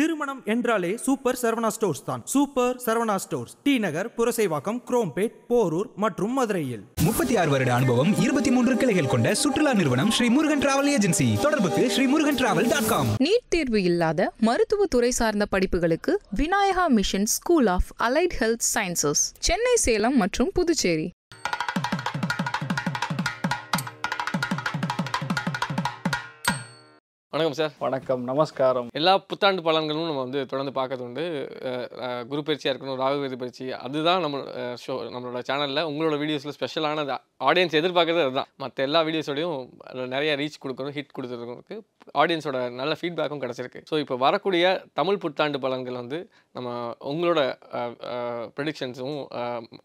திருமணம் என்றாலே super Saravana stores தான். Super Saravana stores. T Nagar Purasaivakkam Chromepet Porur மற்றும் மதுரையில். முப்பத்தி ஆறு வருட அனுபவம் இருபத்தி மூன்று கிளைகள் கொண்ட சுற்றுலா நிறுவனம் ஸ்ரீ முருகன் டிராவல் ஏஜென்சி. தொடர்புக்கு Sri Murugan travel dot com. NEET தேர்வு இல்லாத மருத்துவ துறை சார்ந்த படிப்புகளுக்கு Vinayaka mission school of allied health sciences. Chennai Salem மற்றும் புதுச்சேரி. வணக்கம் சார். வணக்கம் நமஸ்காரம். எல்லா புத்தாண்டு பலன்களும் நம்ம வந்து தொடர்ந்து பார்க்கறது உண்டு குரு பயிற்சியாக இருக்கணும் ராகு வேதி பயிற்சி அதுதான் நம்ம ஷோ நம்மளோட சேனலில் உங்களோட வீடியோஸில் ஸ்பெஷலான ஆடியன்ஸ் எதிர்பார்க்கறது அதுதான். மற்ற எல்லா வீடியோஸோடையும் நிறைய ரீச் கொடுக்கணும் ஹிட் கொடுத்துருக்கு ஆடியன்ஸோட நல்ல ஃபீட்பேக்கும் கிடச்சிருக்கு. ஸோ இப்போ வரக்கூடிய தமிழ் புத்தாண்டு பலன்கள் வந்து நம்ம உங்களோட ப்ரெடிக்ஷன்ஸும்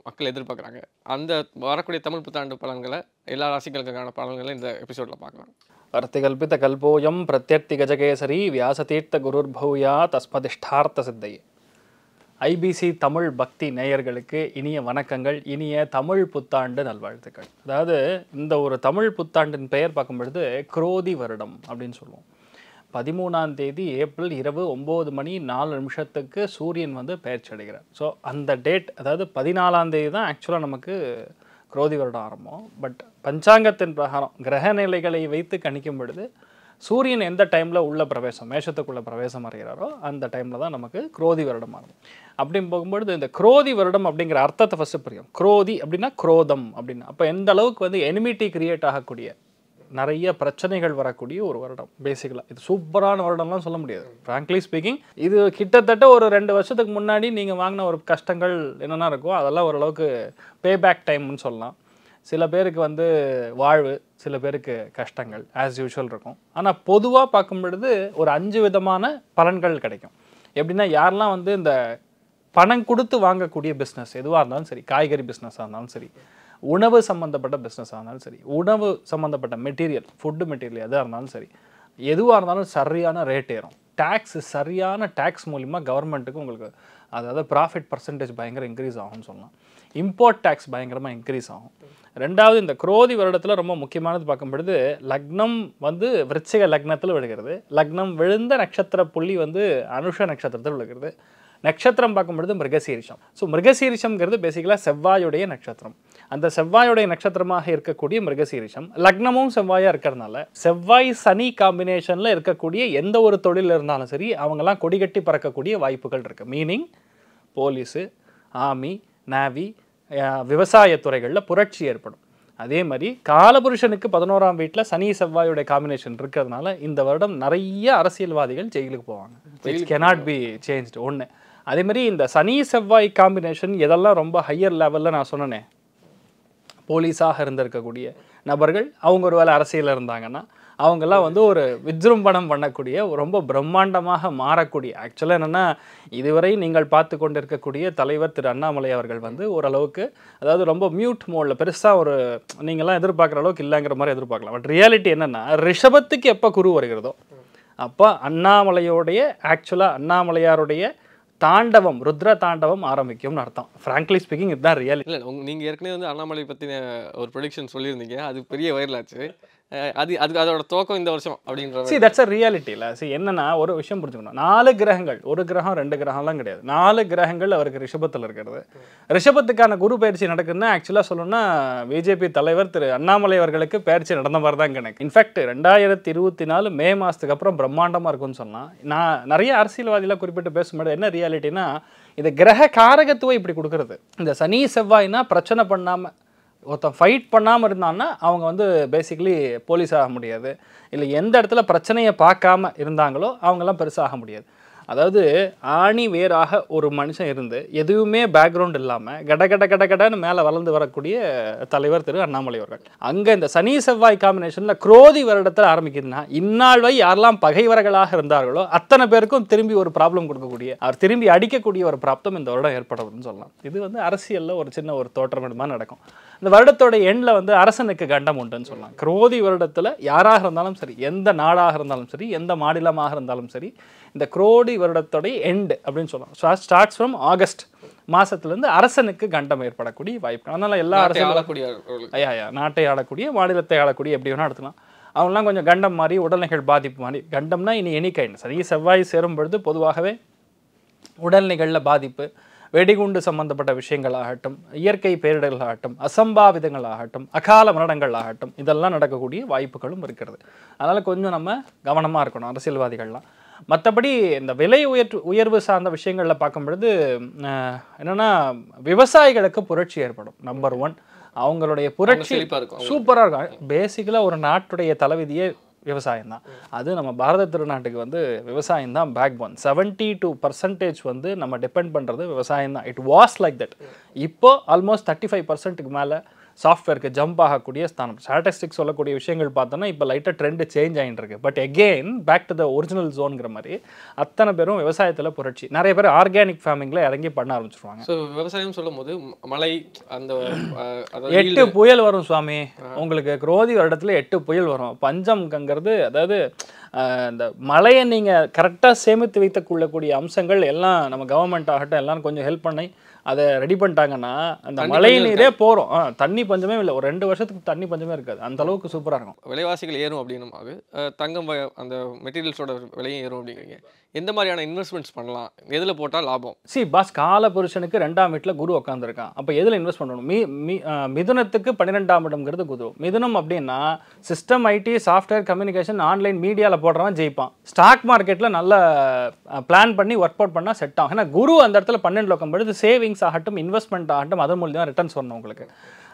மக்கள் எதிர்பார்க்குறாங்க. அந்த வரக்கூடிய தமிழ் புத்தாண்டு பலன்களை எல்லா ராசிகளுக்கான பலன்களை இந்த எபிசோடில் பார்க்கலாம். அர்த்திகல்பித கல்போயம் பிரத்யர்த்தி கஜகேசரி வியாசதீர்த்த குருர்பூயா தஸ்மதிஷ்டார்த்த சித்தையே ஐபிசி தமிழ் பக்தி நேயர்களுக்கு இனிய வணக்கங்கள் இனிய தமிழ் புத்தாண்டு நல்வாழ்த்துக்கள். அதாவது இந்த ஒரு தமிழ் புத்தாண்டின் பெயர் பார்க்கும் பொழுது குரோதி வருடம் அப்படின்னு சொல்லுவோம். பதிமூணாம் தேதி ஏப்ரல் இரவு ஒம்பது மணி நாலு நிமிஷத்துக்கு சூரியன் வந்து பயிற்சி அடைகிறார். ஸோ அந்த டேட் அதாவது பதினாலாம் தேதி தான் ஆக்சுவலாக நமக்கு குரோதி வருடம் ஆரம்பம். பட் பஞ்சாங்கத்தின் பிரகாரம் கிரக நிலைகளை வைத்து கணிக்கும் பொழுது சூரியன் எந்த டைமில் உள்ள பிரவேசம் மேஷத்துக்குள்ள பிரவேசம் அடைகிறாரோ அந்த டைமில் தான் நமக்கு குரோதி வருடம் ஆகும் அப்படி போகும்பொழுது இந்த குரோதி வருடம் அப்படிங்கிற அர்த்தத்தை ஃபஸ்ட்டு புரியும். குரோதி அப்படின்னா குரோதம் அப்படின்னு. அப்போ எந்த அளவுக்கு வந்து எனிமிட்டி கிரியேட் ஆகக்கூடிய நிறைய பிரச்சனைகள் வரக்கூடிய ஒரு வருடம் பேசிக்கலாக இது சூப்பரான வருடம்லாம் சொல்ல முடியாது. ஃப்ராங்க்லி ஸ்பீக்கிங் இது கிட்டத்தட்ட ஒரு ரெண்டு வருஷத்துக்கு முன்னாடி நீங்கள் வாங்கின ஒரு கஷ்டங்கள் என்னென்ன இருக்கோ அதெல்லாம் ஓரளவுக்கு பே பேக் டைம்னு சொல்லலாம். சில பேருக்கு வந்து வாழ்வு சில பேருக்கு கஷ்டங்கள் ஆஸ் யூஷுவல் இருக்கும். ஆனால் பொதுவாக பார்க்கும் பொழுது ஒரு அஞ்சு விதமான பலன்கள் கிடைக்கும். எப்படின்னா யாரெல்லாம் வந்து இந்த பணம் கொடுத்து வாங்கக்கூடிய பிஸ்னஸ் எதுவாக இருந்தாலும் சரி காய்கறி பிஸ்னஸாக இருந்தாலும் சரி உணவு சம்மந்தப்பட்ட பிஸ்னஸாக இருந்தாலும் சரி உணவு சம்மந்தப்பட்ட மெட்டீரியல் ஃபுட்டு மெட்டீரியல் எதாக இருந்தாலும் சரி எதுவாக இருந்தாலும் சரியான ரேட் ஏறும். டேக்ஸ் சரியான டேக்ஸ் மூலிமா கவர்மெண்ட்டுக்கு உங்களுக்கு அதாவது ப்ராஃபிட் பர்சன்டேஜ் பயங்கர இன்க்ரீஸ் ஆகும்னு சொல்லலாம். இம்போர்ட் டேக்ஸ் பயங்கரமாக இன்க்ரீஸ் ஆகும். ரெண்டாவது இந்த குரோதி வருடத்தில் ரொம்ப முக்கியமானது பார்க்கும்பொழுது லக்னம் வந்து விருச்சிக லக்னத்தில் விழுகிறது. லக்னம் விழுந்த நட்சத்திர புள்ளி வந்து அனுஷ நட்சத்திரத்தில் விழுகிறது. நட்சத்திரம் பார்க்கும்பொழுது மிருகசீரிஷம். ஸோ மிருகசீரிஷம்ங்கிறது பேசிக்கலாக செவ்வாயுடைய நட்சத்திரம். அந்த செவ்வாயுடைய நட்சத்திரமாக இருக்கக்கூடிய மிருகசீரிஷம் லக்னமும் செவ்வாயாக இருக்கிறதுனால செவ்வாய் சனி காம்பினேஷனில் இருக்கக்கூடிய எந்த ஒரு தொழில் இருந்தாலும் சரி அவங்கெல்லாம் கொடிகட்டி பறக்கக்கூடிய வாய்ப்புகள் இருக்குது மீனிங் போலீஸு ஆர்மி நேவி விவசாய துறைகளில் புரட்சி ஏற்படும். அதே மாதிரி காலபுருஷனுக்கு பதினோராம் வீட்டில் சனி செவ்வாயோட காம்பினேஷன் இருக்கிறதுனால இந்த வருடம் நிறைய அரசியல்வாதிகள் ஜெயிலுக்கு போவாங்க. விச் கெனாட் பி சேஞ்ச்டு ஒன்று அதே மாதிரி இந்த சனி செவ்வாய் காம்பினேஷன் எதெல்லாம் ரொம்ப ஹையர் லெவலில் நான் சொன்னனே. போலீஸாக இருந்திருக்கக்கூடிய நபர்கள் அவங்க ஒரு வேளை அரசியலில் இருந்தாங்கன்னா அவங்கெல்லாம் வந்து ஒரு விஜృంభணம் பண்ணக்கூடிய ரொம்ப பிரம்மாண்டமாக மாறக்கூடிய ஆக்சுவலாக என்னென்னா இதுவரை நீங்கள் பார்த்து கொண்டிருக்கக்கூடிய தலைவர் திரு அண்ணாமலை அவர்கள் வந்து ஓரளவுக்கு அதாவது ரொம்ப மியூட் மோடில் பெருசாக ஒரு நீங்கள்லாம் எதிர்பார்க்குற அளவுக்கு இல்லைங்கிற மாதிரி எதிர்பார்க்கலாம். பட் ரியாலிட்டி என்னென்னா ரிஷபத்துக்கு எப்போ குரு வருகிறதோ அப்போ அண்ணாமலையோடைய ஆக்சுவலாக அண்ணாமலையாருடைய தாண்டவம் ருத்ர தாண்டவம் ஆரம்பிக்கும்னு அர்த்தம். ஃப்ராங்க்லி ஸ்பீக்கிங் இதுதான் ரியல் இல்லை நீங்கள் ஏற்கனவே வந்து அண்ணாமலை பற்றின ஒரு ப்ரொடிக்ஷன் சொல்லியிருந்தீங்க. அது பெரிய வைரல் ஆச்சு. அது அது அதுக்கு அதோட துவக்கம் இந்த வருஷம் அப்படின்ற சி தட்ஸ் அ ரியாலிட்டியில் சி என்னன்னா ஒரு விஷயம் புரிஞ்சுக்கணும். நாலு கிரகங்கள் ஒரு கிரகம் ரெண்டு கிரகம்லாம் கிடையாது. நாலு கிரகங்கள் அவருக்கு ரிஷபத்தில் இருக்கிறது. ரிஷபத்துக்கான குரு பயிற்சி நடக்குதுன்னா ஆக்சுவலாக சொல்லணும்னா பிஜேபி தலைவர் திரு அண்ணாமலை அவர்களுக்கு பயிற்சி நடந்த மாதிரி தான் கணக்கு இன்ஃபேக்ட் ரெண்டாயிரத்தி இருபத்தி நாலு மே மாதத்துக்கு அப்புறம் பிரம்மாண்டமாக இருக்கும்னு சொன்னால் நான் நிறைய அரசியல்வாதிலாம் குறிப்பிட்டு பேசும்போது என்ன ரியாலிட்டினா இது கிரக காரகத்துவம் இப்படி கொடுக்கறது. இந்த சனி செவ்வாய்னா பிரச்சனை பண்ணாமல் ஒருத்தன் ஃபைட் பண்ணாமல் இருந்தான்னா அவங்க வந்து பேசிக்கலி போலீஸ் ஆக முடியாது. இல்லை எந்த இடத்துல பிரச்சனையை பார்க்காம இருந்தாங்களோ அவங்கெல்லாம் பெருசாக முடியாது. அதாவது ஆணி வேராக ஒரு மனுஷன் இருந்து எதுவுமே பேக்ரவுண்ட் இல்லாமல் கட கட கட கடன்னு மேலே வளர்ந்து வரக்கூடிய தலைவர் திரு அண்ணாமலை அவர்கள். அங்கே இந்த சனி செவ்வாய் காம்பினேஷனில் குரோதி வருடத்தில் ஆரம்பிக்குதுன்னா இந்நாள் வை யாரெல்லாம் பகைவர்களாக இருந்தார்களோ அத்தனை பேருக்கும் திரும்பி ஒரு ப்ராப்ளம் கொடுக்கக்கூடிய அவர் திரும்பி அடிக்கக்கூடிய ஒரு பிராப்தம் இந்த வருடம் ஏற்படுதுன்னு சொல்லலாம். இது வந்து அரசியலில் ஒரு சின்ன ஒரு தோற்றமிடமாக நடக்கும். இந்த வருடத்தோட எண்ணில் வந்து அரசனுக்கு கண்டம் உண்டுன்னு சொல்லலாம் குரோதி வருடத்தில் யாராக இருந்தாலும் சரி எந்த நாடாக இருந்தாலும் சரி எந்த மாநிலமாக இருந்தாலும் சரி இந்த குரோடி வருடத்தோடைய எண்டு அப்படின்னு சொல்லலாம் ஸ்டார்ட்ஸ் ஃப்ரம் ஆகஸ்ட் மாசத்துலேருந்து அரசனுக்கு கண்டம் ஏற்படக்கூடிய வாய்ப்பு. அதனால எல்லா அரசியல் ஆளக்கூடிய. ஐயா ஐயா நாட்டை ஆளக்கூடிய மாநிலத்தை ஆளக்கூடிய எப்படி வேணா எடுத்துக்கலாம். அவங்களாம் கொஞ்சம் கண்டம் மாதிரி உடல்நிலைகள் பாதிப்பு மாதிரி. கண்டம்னா இனி எனி கைண்ட் சரி செவ்வாய் சேரும் பொழுது பொதுவாகவே உடல்நிலைகளில் பாதிப்பு வெடிகுண்டு சம்பந்தப்பட்ட விஷயங்கள் ஆகட்டும் இயற்கை பேரிடர்கள் ஆகட்டும் அசம்பாவிதங்கள் ஆகட்டும் அகால மரணங்கள் ஆகட்டும் இதெல்லாம் நடக்கக்கூடிய வாய்ப்புகளும் இருக்கிறது. அதனால் கொஞ்சம் நம்ம கவனமாக இருக்கணும் அரசியல்வாதிகள்லாம். மற்றபடி இந்த விலை உயர்வு உயர்வு சார்ந்த விஷயங்களில் பார்க்கும் பொழுது என்னன்னா விவசாயிகளுக்கு புரட்சி ஏற்படும் நம்பர் ஒன் அவங்களுடைய புரட்சி. சூப்பராக இருக்கும் பேசிக்கலாக ஒரு நாட்டுடைய தலைவிதியே விவசாயம் தான் அது நம்ம பாரத திருநாட்டுக்கு வந்து விவசாயம் தான் backbone seventy two percentage வந்து நம்ம டிபெண்ட் பண்ணுறது விவசாயம் தான் இட் வாஸ் லைக் தட் இப்போ ஆல்மோஸ்ட் தேர்ட்டி ஃபைவ் பர்சன்ட்டுக்கு மேலே சாஃப்ட்வேருக்கு ஜம்ப் ஆகக்கூடிய ஸ்தானம். ஸ்டாட்டிஸ்டிக்ஸ் சொல்லக்கூடிய விஷயங்கள் பார்த்தோன்னா இப்போ லைட்டாக ட்ரெண்ட் சேஞ்ச் ஆகிட்டு இருக்கு but again back to the original ஜோன்ங்கிற மாதிரி அத்தனை பேரும் விவசாயத்தில் புரட்சி. நிறைய பேர் ஆர்கானிக் ஃபார்மிங்கில் இறங்கி பண்ண ஆரம்பிச்சிருவாங்க. ஸோ விவசாயம் சொல்லும் போது ம- மழை அந்த எட்டு புயல் வரும் சுவாமி. உங்களுக்கு குரோதி வருடத்துல எட்டு புயல் வரும். பஞ்சம்ங்கிறது அதாவது இந்த மழையை நீங்க கரெக்டாக சேமித்து வைத்துக் கொள்ளக்கூடிய அம்சங்கள் எல்லாம் நம்ம கவர்மெண்ட் ஆகட்டும் எல்லாரும் கொஞ்சம் ஹெல்ப் பண்ணி அதை ரெடி பண்ணிட்டாங்கன்னா அந்த மழை நீரே போகிறோம் தண்ணி பஞ்சமே இல்லை. ஒரு ரெண்டு வருஷத்துக்கு தண்ணி பஞ்சமே இருக்காது. அந்த அளவுக்கு சூப்பரா இருக்கும். விலைவாசிகள் ஏறும் அப்படின்னும் அஹ், தங்கம் அந்த மெட்டீரியல்ஸோட விலையும் ஏறும் அப்படிங்கிறீங்க. எந்த மாதிரியான இன்வெஸ்ட்மெண்ட்ஸ் பண்ணலாம்? எதில் போட்டால் லாபம்? சி பாஸ் கால புருஷனுக்கு ரெண்டாம் வீட்டில் குரு உட்காந்துருக்கான் அப்போ எதில் இன்வெஸ்ட் பண்ணணும்? மீ மீ மிதுனத்துக்கு பன்னிரெண்டாம் இடம்ங்கிறது குரு. மிதுனம் அப்படின்னா system IT software communication online மீடியாவில் போடுறவன் ஜெயிப்பான். ஸ்டாக் மார்க்கெட்டில் நல்ல பிளான் பண்ணி ஒர்க் அவுட் பண்ணால் செட் ஆகும். ஏன்னா குரு அந்த இடத்துல பன்னெண்டு உட்கும் பொழுது சேவிங்ஸ் ஆகட்டும் இன்வெஸ்ட்மெண்ட் ஆகட்டும் அதன் மூலியம் ரிட்டர்ன்ஸ் வரணும் உங்களுக்கு.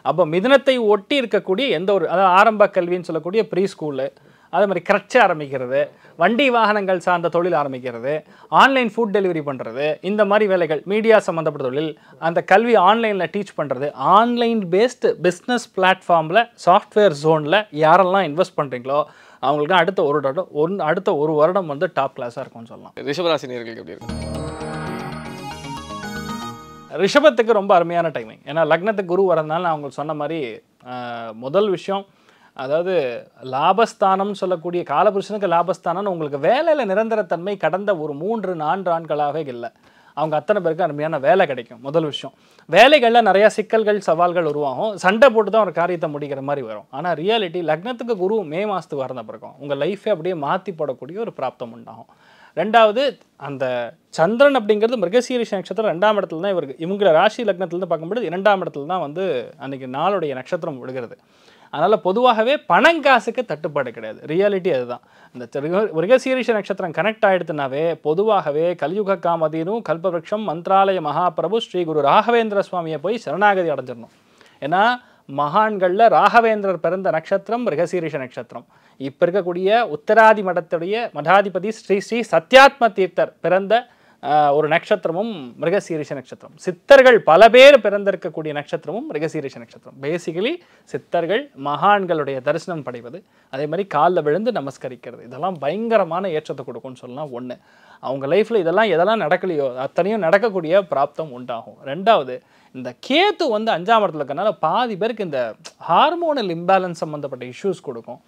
அப்போ மிதனத்தை ஒட்டி இருக்கக்கூடிய எந்த ஒரு அதாவது ஆரம்ப கல்வின்னு சொல்லக்கூடிய ப்ரீ ஸ்கூலு அதே மாதிரி கிரட்ச ஆரம்பிக்கிறது வண்டி வாகனங்கள் சார்ந்த தொழில் ஆரம்பிக்கிறது ஆன்லைன் ஃபுட் டெலிவரி பண்ணுறது இந்த மாதிரி வேலைகள் மீடியா சம்மந்தப்பட்ட தொழில் அந்த கல்வி ஆன்லைனில் டீச் பண்ணுறது ஆன்லைன் பேஸ்டு பிஸ்னஸ் பிளாட்ஃபார்மில் சாஃப்ட்வேர் ஜோனில் யாரெல்லாம் இன்வெஸ்ட் பண்ணுறீங்களோ அவங்களுக்கு அடுத்த ஒரு வருடம் ஒன் அடுத்த ஒரு வருடம் வந்து டாப் கிளாஸாக இருக்கும்னு சொல்லலாம். ரிஷபராசி எப்படி இருக்கும் ரிஷபத்துக்கு ரொம்ப அருமையான டைமிங் ஏன்னா லக்னத்துக்கு குரு வரதுனால நான் உங்களுக்கு சொன்ன மாதிரி முதல் விஷயம் அதாவது லாபஸ்தானம்னு சொல்லக்கூடிய காலபுருஷனுக்கு லாபஸ்தானம்னு உங்களுக்கு வேலையில் நிரந்தரத்தன்மை கடந்த ஒரு மூன்று நான்கு ஆண்களாகவே இல்லை. அவங்க அத்தனை பேருக்கு அருமையான வேலை கிடைக்கும் முதல் விஷயம். வேலைகளில் நிறையா சிக்கல்கள் சவால்கள் உருவாகும். சண்டை போட்டு தான் ஒரு காரியத்தை முடிக்கிற மாதிரி வரும். ஆனால் ரியாலிட்டி லக்னத்துக்கு குரு மே மாதத்துக்கு வரந்த பிறக்கும் உங்கள் லைஃபே அப்படியே மாற்றி போடக்கூடிய ஒரு பிராப்தம் உண்டாகும். ரெண்டாவது அந்த சந்திரன் அப்படிங்கிறது மிருகசீரிஷ நட்சத்திரம் ரெண்டாம் இடத்துல தான் இவருக்கு இவங்க ராசி லக்னத்துலேருந்து பார்க்கும்போது இரண்டாம் இடத்துல தான் வந்து அன்றைக்கி நாளுடைய நட்சத்திரம் விடுகிறது அதனால் பொதுவாகவே பணங்காசுக்கு தட்டுப்பாடு கிடையாது. ரியாலிட்டி அதுதான். இந்த மிருகசீரிஷ நட்சத்திரம் கனெக்ட் ஆகிடுதுனாவே பொதுவாகவே கலியுக காமதீனும் கல்பவருஷம் மந்த்ராலய மகாபிரபு ஸ்ரீ குரு ராகவேந்திர சுவாமியை போய் சரணாகதி அடைஞ்சிடணும் ஏன்னா மகான்களில் ராகவேந்திரர் பிறந்த நட்சத்திரம் மிருகசீரிஷ நட்சத்திரம். இப்போ இருக்கக்கூடிய உத்தராதி மடத்துடைய மடாதிபதி ஸ்ரீ ஸ்ரீ சத்யாத்ம தீர்த்தர் பிறந்த ஒரு நட்சத்திரமும் மிருகசீரிஷ நட்சத்திரம். சித்தர்கள் பல பேர் பிறந்திருக்கக்கூடிய நட்சத்திரமும் மிருகசீரிஷ நட்சத்திரம். பேசிக்கலி சித்தர்கள் மகான்களுடைய தரிசனம் படைவது அதே மாதிரி காலில் விழுந்து நமஸ்கரிக்கிறது. இதெல்லாம் பயங்கரமான ஏற்றத்தை கொடுக்கும்னு சொல்லலாம். ஒன்று அவங்க லைஃப்பில் இதெல்லாம் எதெல்லாம் நடக்கலையோ அத்தனையும் நடக்கக்கூடிய பிராப்தம் உண்டாகும். ரெண்டாவது இந்த கேத்து வந்து அஞ்சாம் இடத்துல இருக்கனால பாதி பேருக்கு இந்த ஹார்மோனல் இம்பேலன்ஸ் சம்மந்தப்பட்ட இஷ்யூஸ் கொடுக்கும்.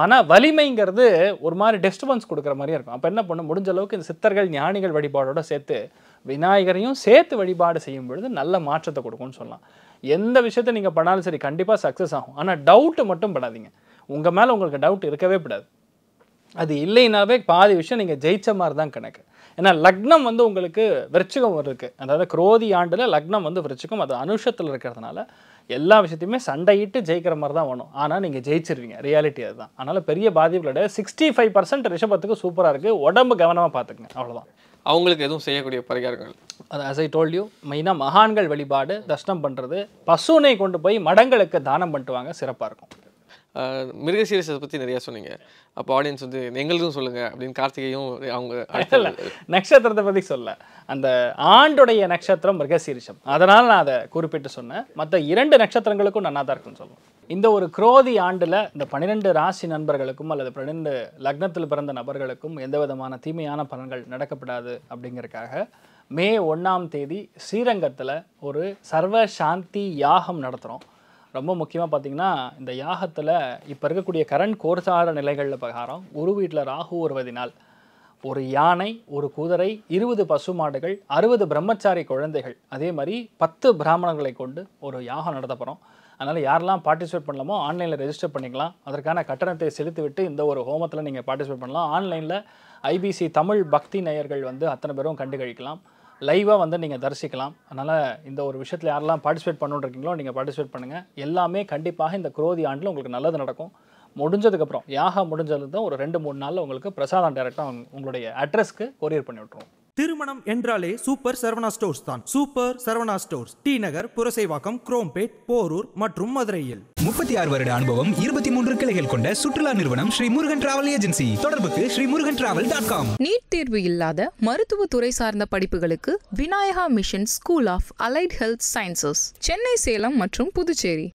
மன வலிமைங்கிறது ஒரு மாதிரி டிஸ்டர்பன்ஸ் கொடுக்குற மாதிரியே இருக்கும். அப்போ என்ன பண்ணும்? முடிஞ்ச அளவுக்கு இந்த சித்தர்கள் ஞானிகள் வழிபாடோட சேர்த்து விநாயகரையும் சேர்த்து வழிபாடு செய்யும் பொழுது நல்ல மாற்றத்தை கொடுக்கும்னு சொல்லலாம். எந்த விஷயத்தை நீங்கள் பண்ணாலும் சரி கண்டிப்பாக சக்ஸஸ் ஆகும். ஆனால் டவுட்டு மட்டும் படாதீங்க. உங்கள் மேலே உங்களுக்கு டவுட் இருக்கவே கூடாது அது இல்லைனாவே பாதி விஷயம் நீங்கள் ஜெயிச்ச மாதிரி தான் கணக்கு. ஏன்னா லக்னம் வந்து உங்களுக்கு விருச்சிகம் இருக்கு. அதாவது குரோதி ஆண்டில் லக்னம் வந்து விருச்சிகம் அது அனுஷத்தில் இருக்கிறதுனால எல்லா விஷயத்தையுமே சண்டையிட்டு ஜெயிக்கிற மாதிரி தான் வேணும் ஆனால் நீங்கள் ஜெயிச்சிருவீங்க. ரியாலிட்டி அதுதான். அதனால் பெரிய பாதிப்பு கிடையாது சிக்ஸ்டி ஃபைவ் பர்சன்ட் ரிஷபத்துக்கு சூப்பராக இருக்குது உடம்பு கவனமாக பார்த்துக்குங்க அவ்வளோதான் அவங்களுக்கு எதுவும் செய்யக்கூடிய பரிகாரங்கள்? அது as I told you மெயினாக மகான்கள் வழிபாடு தர்ஷனம் பண்ணுறது பசுனை கொண்டு போய் மடங்களுக்கு தானம் பண்ணிட்டு வாங்க. சிறப்பாக இருக்கும். அஹ், மிருகசீரிஷத்தை பற்றி நிறையா சொன்னீங்க. அப்போ ஆடியன்ஸ் வந்து எங்களுக்கும் சொல்லுங்க அப்படின்னு கார்த்திகையும் அவங்க இல்ல நட்சத்திரத்தை பற்றி சொல்ல. அந்த ஆண்டுடைய நட்சத்திரம் மிருகசீரிஷம் அதனால் நான் அதை குறிப்பிட்டு சொன்னேன். மற்ற இரண்டு நட்சத்திரங்களுக்கும் நன்னா தான் இருக்குன்னு சொல்லுவேன். இந்த ஒரு குரோதி ஆண்டில் இந்த பன்னிரெண்டு ராசி நண்பர்களுக்கும் அல்லது பன்னிரெண்டு லக்னத்தில் பிறந்த நபர்களுக்கும் எந்த விதமான தீமையான பலன்கள் நடக்கப்படாது அப்படிங்கறதுக்காக மே ஒன்றாம் தேதி ஸ்ரீரங்கத்தில் ஒரு சர்வ சாந்தி யாகம் நடத்துகிறோம் ரொம்ப முக்கியமாக பார்த்தீங்கன்னா இந்த யாகத்தில் இப்போ இருக்கக்கூடிய கரண்ட் கோர்சார நிலைகளில் பிரகாரம் ஒரு வீட்டில் ராகு வருவதினால் ஒரு யானை ஒரு குதிரை இருபது பசுமாடுகள் அறுபது பிரம்மச்சாரி குழந்தைகள் அதே மாதிரி பத்து பிராமணர்களை கொண்டு ஒரு யாகம் நடத்த போகிறோம் அதனால் யாரெல்லாம் பார்ட்டிசிபேட் பண்ணலாமோ ஆன்லைனில் ரெஜிஸ்டர் பண்ணிக்கலாம். அதற்கான கட்டணத்தை செலுத்திவிட்டு இந்த ஒரு ஹோமத்தில் நீங்கள் பார்ட்டிசிபேட் பண்ணலாம். ஆன்லைனில் ஐபிசி தமிழ் பக்தி நேயர்கள் வந்து அத்தனை பேரும் கண்டு கழிக்கலாம். லைவாக வந்து நீங்கள் தரிசிக்கலாம். அதனால் இந்த ஒரு விஷயத்தில் யாரெல்லாம் பார்ட்டிசிபேட் பண்ணுன்றீங்களோ இருக்கீங்களோ நீங்கள் பார்ட்டிசிபேட் பண்ணுங்கள் எல்லாமே கண்டிப்பாக இந்த குரோதி ஆண்டில் உங்களுக்கு நல்லது நடக்கும். முடிஞ்சதுக்கப்புறம் யாகம் தான் ஒரு ரெண்டு மூணு நாளில் உங்களுக்கு பிரசாதம் டேரெக்டாக உங்களுடைய அட்ரஸ்க்கு கொரியர் பண்ணி விட்ருவோம் திருமணம் என்றாலே சூப்பர் சரவணா ஸ்டோர்ஸ் தான். Super Saravana stores. T Nagar Purasaivakkam Chromepet Porur மற்றும் மதுரையில். முப்பத்தி ஆறு வருட அனுபவம் இருபத்தி மூன்று கிளைகள் கொண்ட சுற்றுலா நிறுவனம் ஸ்ரீ முருகன் டிராவல் ஏஜென்சி. தொடர்புக்கு Sri Murugan travel dot com. NEET தேர்வு இல்லாத மருத்துவ துறை சார்ந்த படிப்புகளுக்கு Vinayaka mission school of allied health sciences Chennai Salem மற்றும் புதுச்சேரி.